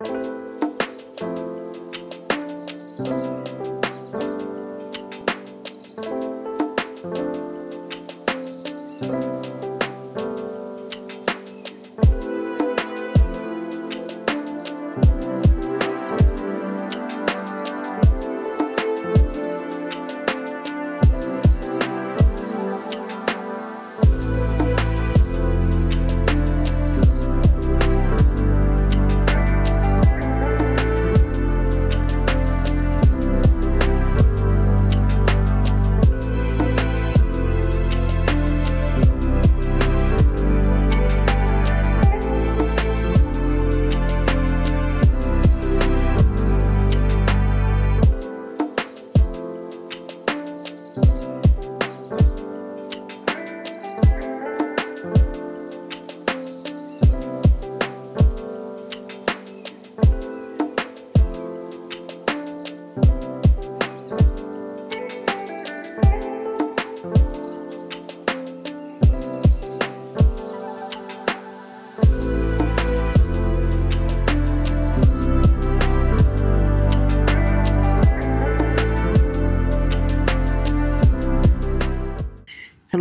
Música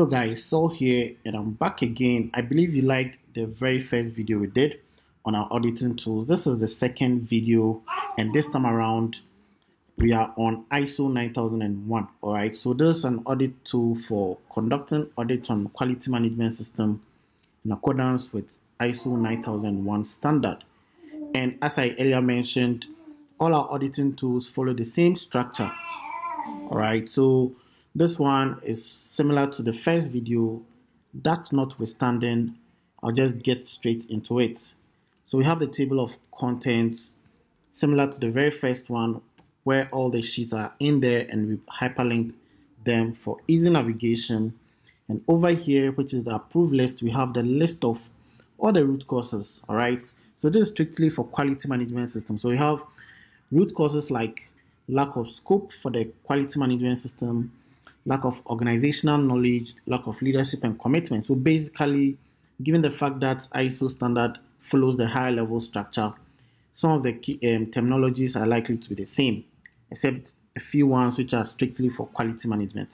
guys Saul here and I'm back again. I believe you liked the very first video we did on our auditing tools. This is the second video and this time around we are on ISO 9001 all right? So this is an audit tool for conducting audit on quality management system in accordance with ISO 9001 standard. And as I earlier mentioned all our auditing tools follow the same structure all right? So this one is similar to the first video. That notwithstanding, I'll just get straight into it. So we have the table of contents similar to the very first one where all the sheets are in there and we hyperlink them for easy navigation. And over here, which is the approved list, we have the list of all the root causes, all right? So this is strictly for quality management system. So we have root causes like lack of scope for the quality management system, lack of organizational knowledge, lack of leadership and commitment. So basically, given the fact that ISO standard follows the higher level structure, some of the key um, terminologies are likely to be the same, except a few ones which are strictly for quality management.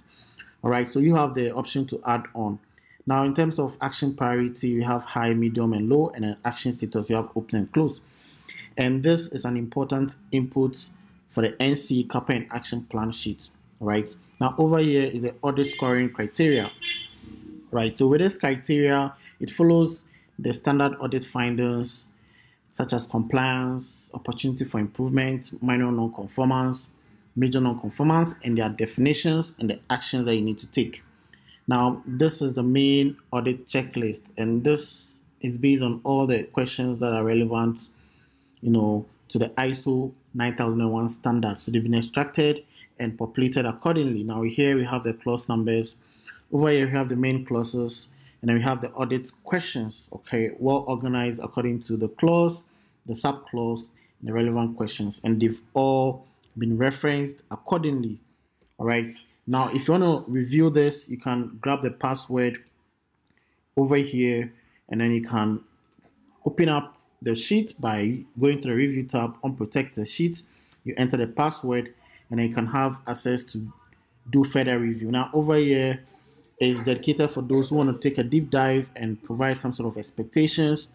All right, so you have the option to add on. Now, in terms of action priority, you have high, medium, and low, and an action status, you have open and close. And this is an important input for the NC and action plan sheet, right? Now over here is the audit scoring criteria, right? So with this criteria, it follows the standard audit findings such as compliance, opportunity for improvement, minor non-conformance, major non-conformance, and their definitions and the actions that you need to take. Now, this is the main audit checklist, and this is based on all the questions that are relevant, you know, to the ISO 9001 standard. So they've been extracted and populated accordingly. Now here we have the clause numbers. Over here we have the main clauses and then we have the audit questions, okay, well organized according to the clause, the sub-clause, the relevant questions, and they've all been referenced accordingly, all right? Now, if you want to review this, you can grab the password over here, and then you can open up the sheet by going to the review tab, unprotect the sheet, you enter the password, and you can have access to do further review. Now over here is dedicated for those who want to take a deep dive and provide some sort of expectations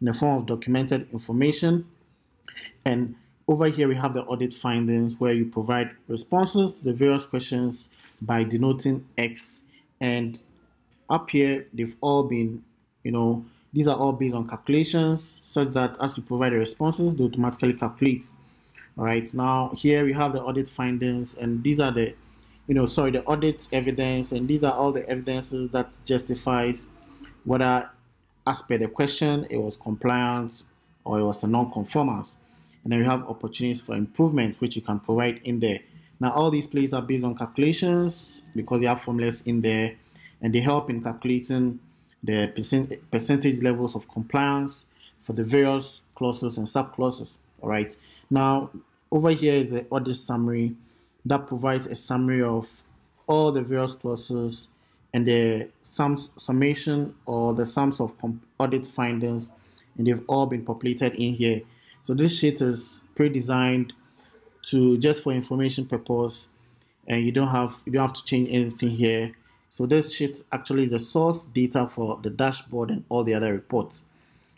in the form of documented information. And over here we have the audit findings where you provide responses to the various questions by denoting X. And up here they've all been, you know, these are all based on calculations such that as you provide the responses, they automatically calculate right now here we have the audit findings and these are the you know sorry the audit evidence and these are all the evidences that justifies whether as per the question. It was compliant or it was a non-conformance. And then we have opportunities for improvement which you can provide in there. Now all these plays are based on calculations because you have formulas in there and they help in calculating the percent percentage levels of compliance for the various clauses and sub clauses all right now over here is the audit summary that provides a summary of all the various clauses and the sums summation or the sums of audit findings and they've all been populated in here So this sheet is pre-designed to just for information purpose and you don't have you don't have to change anything here. So this sheet actually is the source data for the dashboard and all the other reports.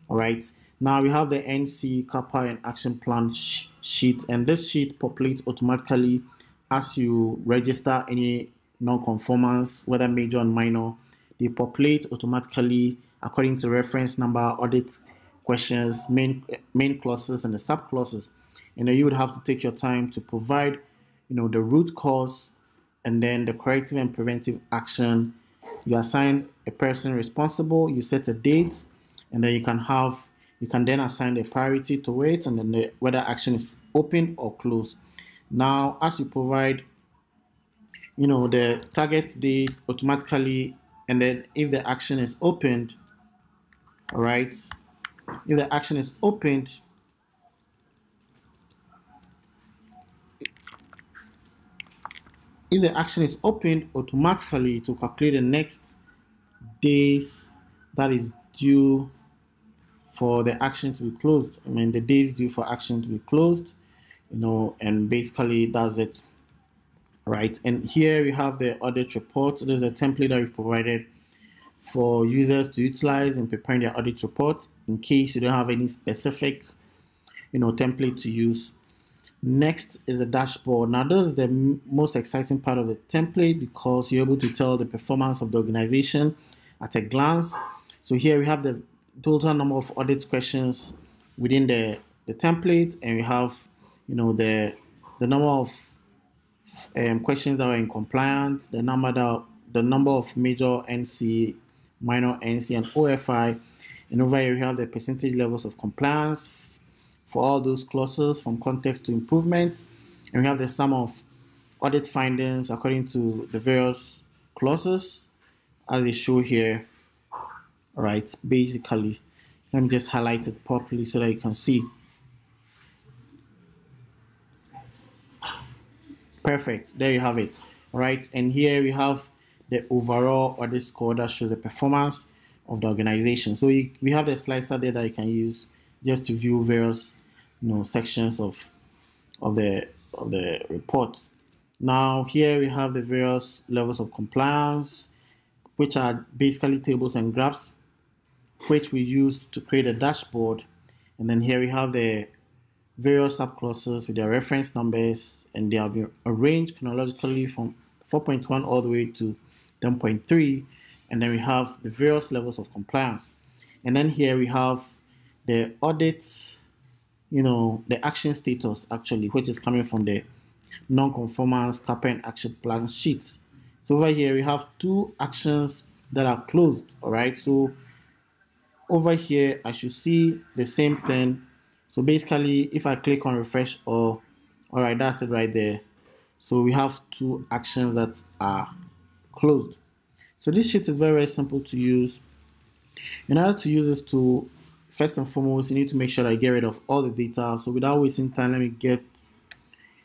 All right. Now we have the NC CAPA and action plan sh sheet and this sheet populates automatically as you register any non-conformance, whether major or minor. They populate automatically according to reference number, audit questions, main main clauses, and the sub clauses. And then you would have to take your time to provide, you know, the root cause and then the corrective and preventive action. You assign a person responsible, you set a date, and then you can have you can then assign the priority to it and then the, whether action is open or closed. Now, as you provide, you know, the target date automatically, and then if the action is opened, all right, if the action is opened, if the action is opened automatically to calculate the next days that is due for the action to be closed. I mean the days due for action to be closed, you know, and basically that's it. Right, and here we have the audit report. There's a template that we provided for users to utilize in preparing their audit report in case you don't have any specific you know template to use next is a dashboard now this is the most exciting part of the template because you're able to tell the performance of the organization at a glance so here we have the total number of audit questions within the the template and we have you know the the number of um, questions that are in compliance the number that the number of major NC minor NC and OFI. And over here we have the percentage levels of compliance for all those clauses from context to improvement. And we have the sum of audit findings according to the various clauses as they show here. Right, basically, let me just highlight it properly so that you can see. Perfect, there you have it. Right, and here we have the overall audit score that shows the performance of the organization. So we, we have the slicer there that you can use just to view various you know sections of of the of the report. Now here we have the various levels of compliance, which are basically tables and graphs, which we used to create a dashboard. And then here we have the various subclauses with their reference numbers, and they are arranged chronologically from 4.1 all the way to 10.3, and then we have the various levels of compliance. And then here we have the audit, you know, the action status actually, which is coming from the non-conformance CAPA action plan sheet. So over here we have two actions that are closed, all right? So over here, I should see the same thing. So basically, if I click on refresh all, all right, that's it right there. So we have two actions that are closed. So this sheet is very, very simple to use. In order to use this tool, first and foremost, you need to make sure that you get rid of all the data. So without wasting time, let me get,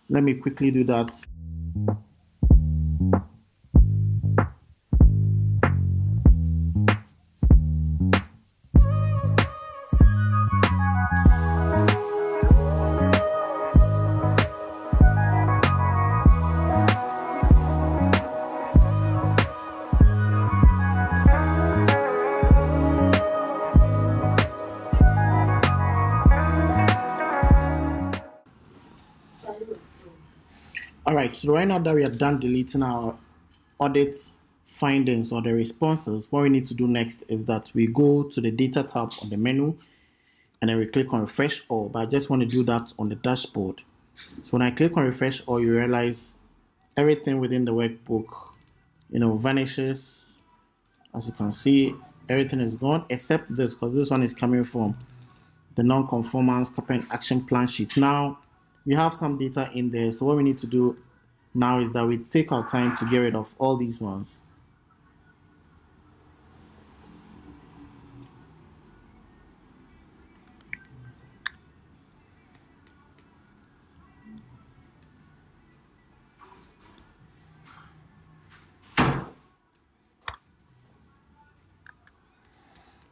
let me quickly do that. So right now that we are done deleting our audit findings or the responses, what we need to do next is that we go to the data tab on the menu and then we click on refresh all, but I just want to do that on the dashboard. So when I click on refresh all, you realize everything within the workbook, you know, vanishes. As you can see, everything is gone except this because this one is coming from the non-conformance CAPA action plan sheet. Now, we have some data in there. So what we need to do now is that we take our time to get rid of all these ones.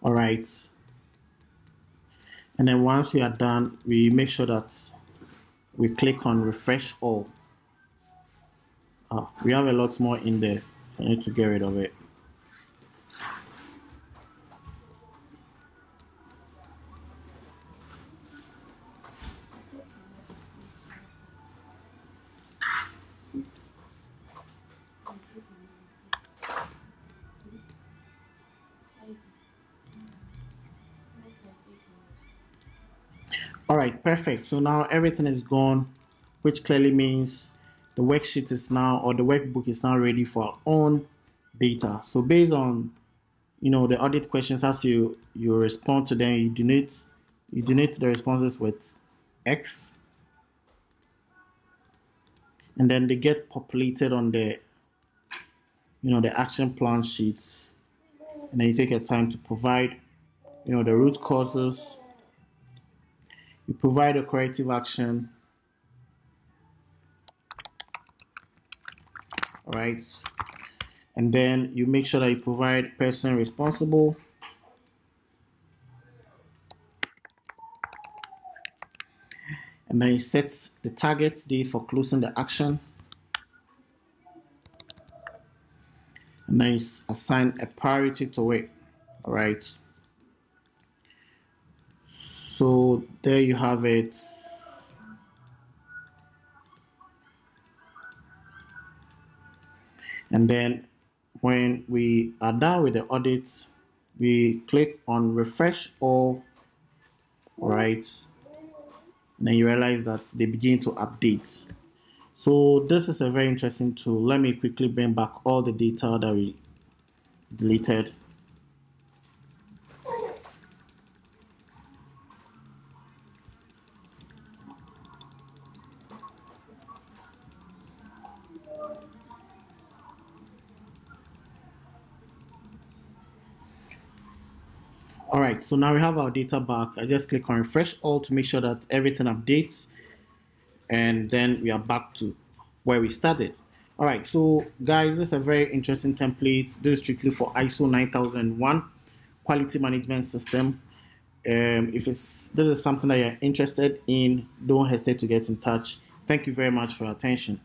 All right. and then once we are done we make sure that we click on refresh all ah, we have a lot more in there so I need to get rid of it All right, perfect. So now everything is gone, which clearly means the worksheet is now, or the workbook is now ready for our own data. So based on, you know, the audit questions, as you, you respond to them, you donate, you donate the responses with X, and then they get populated on the, you know, the action plan sheet, and then you take your time to provide, you know, the root causes, you provide a corrective action. All right. And then you make sure that you provide person responsible. And then you set the target date for closing the action. And then you assign a priority to it. All right so there you have it and then when we are done with the audit we click on refresh all right and then you realize that they begin to update. So this is a very interesting tool. Let me quickly bring back all the data that we deleted so now we have our data back. I just click on refresh all to make sure that everything updates. And then we are back to where we started. All right so guys this is a very interesting template. This is strictly for iso 9001 quality management system. Um, if it's this is something that you're interested in don't hesitate to get in touch. Thank you very much for your attention